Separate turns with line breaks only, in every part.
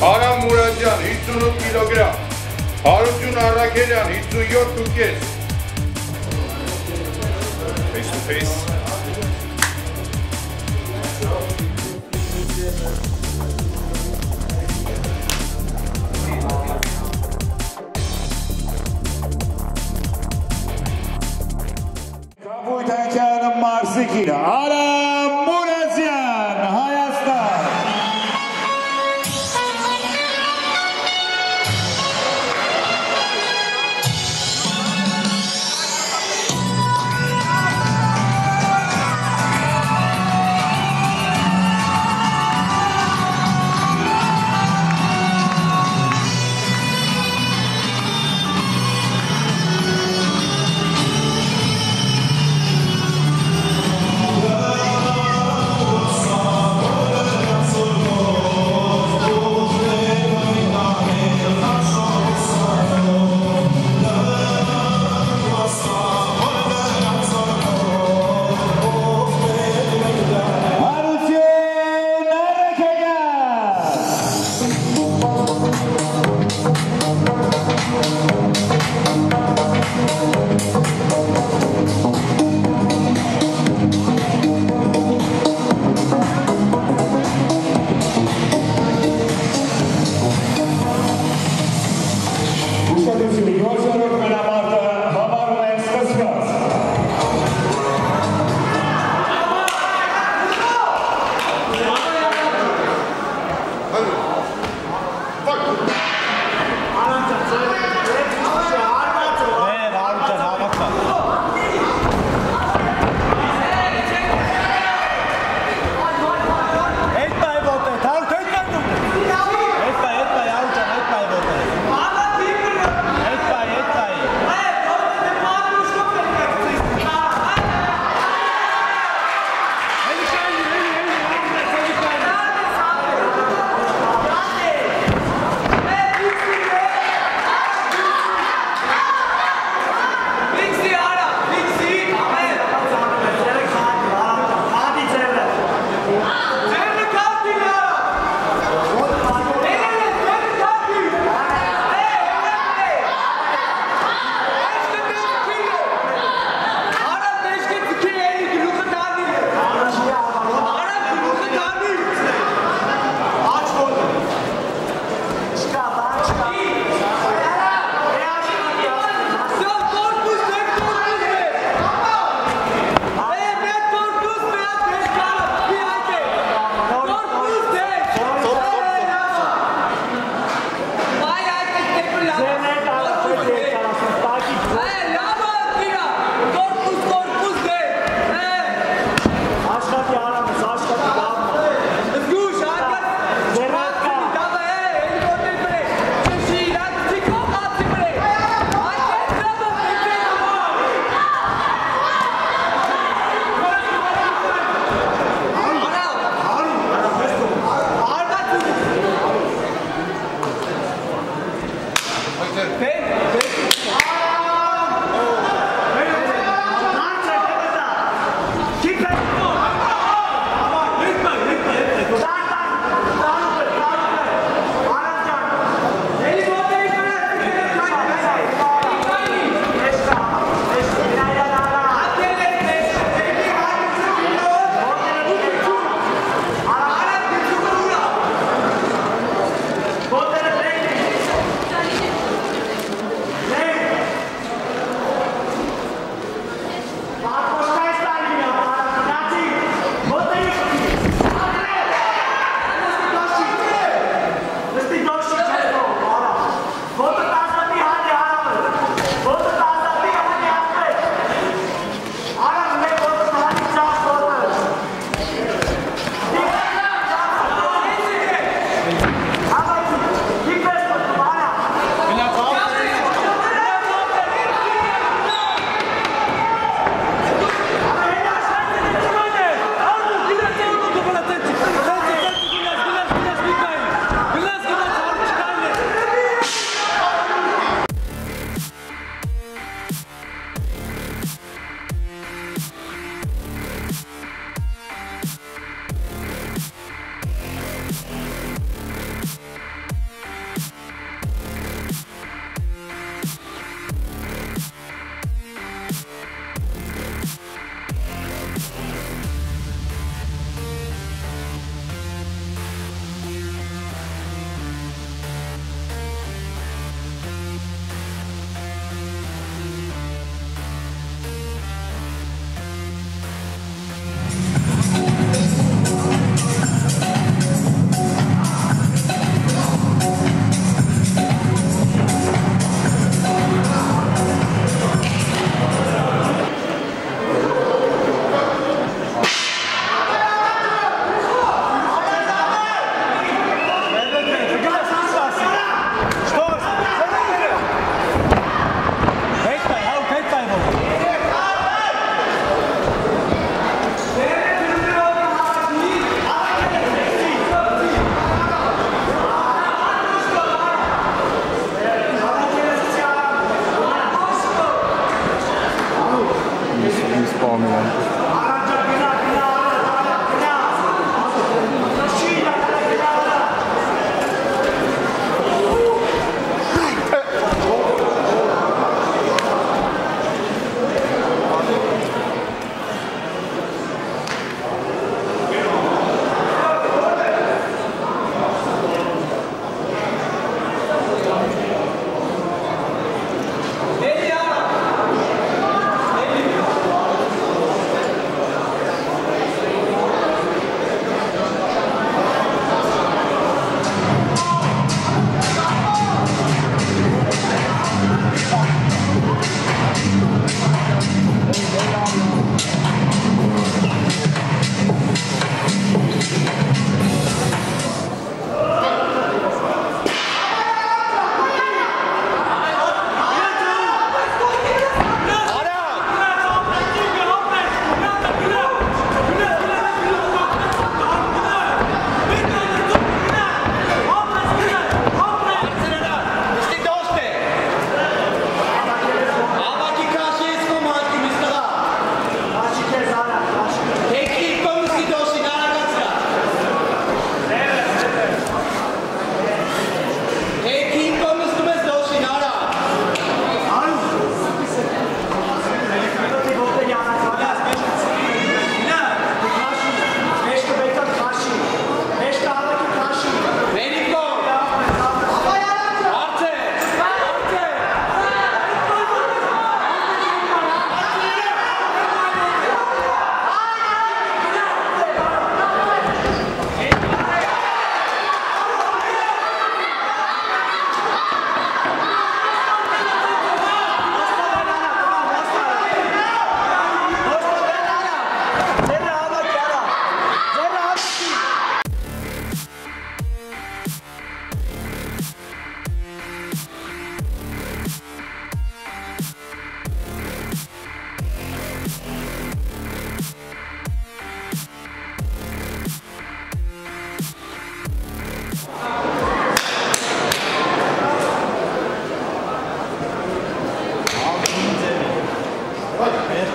Aram Muradyan 110 kilogram. Harutun Arakelyan 104 kez.
Face to face.
Kapujtanken Marsiki, Aram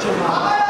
什么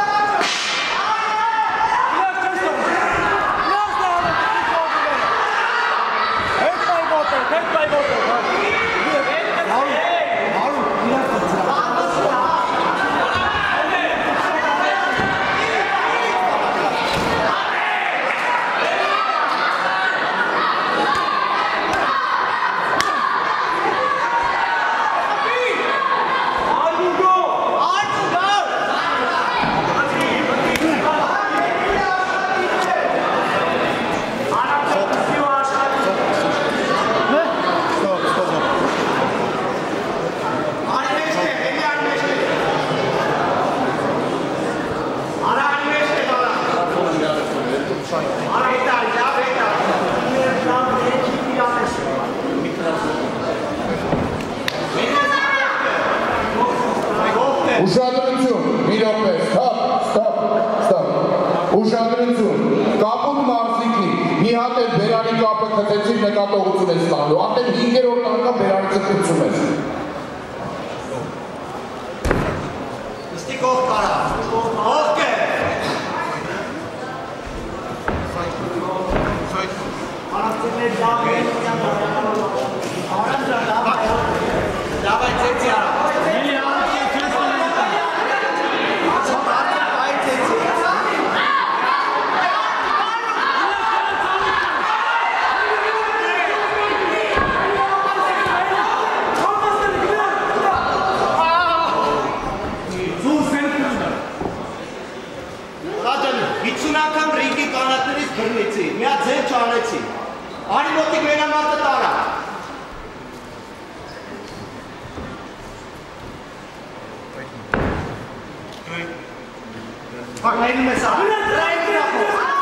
ես տալու, արդեն 5-րդ անգամ վերարտգծում ես։
Ստի կող կարա, կող կողքը։ Արածներ լավ են, արածներ լավ են։
Pack mein Messer. 103